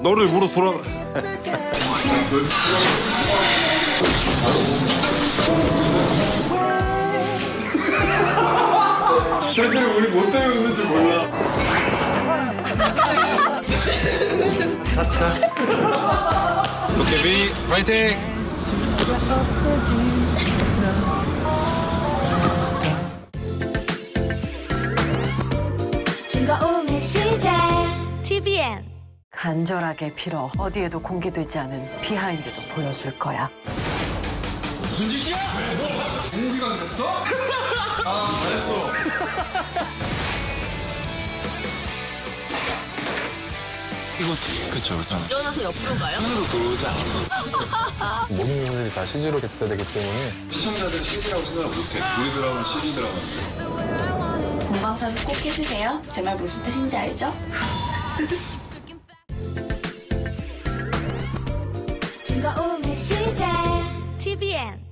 너를 보러 돌아. 쟤들 우리 뭐 때문에 웃는지 몰라. 자자. 도깨비 파이팅! 즐거움의 시작 TVN 간절하게 빌어 어디에도 공개되지 않은 비하인드도 보여줄 거야. 무슨 짓이야? 공기가 그랬어? 아 잘했어. 이거 그쵸 그쵸. 일어나서 옆으로 가요? 손으로 들어오지 않았어. 모든 부분들이 다 CG로 됐어야 되기 때문에 시청자들은 CG라고 생각을 못해. 우리 드라마는 CG 드라마. 본방사수 꼭 해주세요. 제 말 무슨 뜻인지 알죠? 즐거움의 시작. TVN